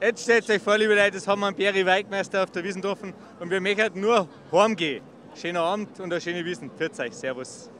Jetzt stellt euch vor, liebe Leute, das haben wir einen Berry Weigmeister auf der Wiesendorfen und wir möchten nur heimgehen. Schönen Abend und eine schöne Wiesen. Pfiat euch, Servus.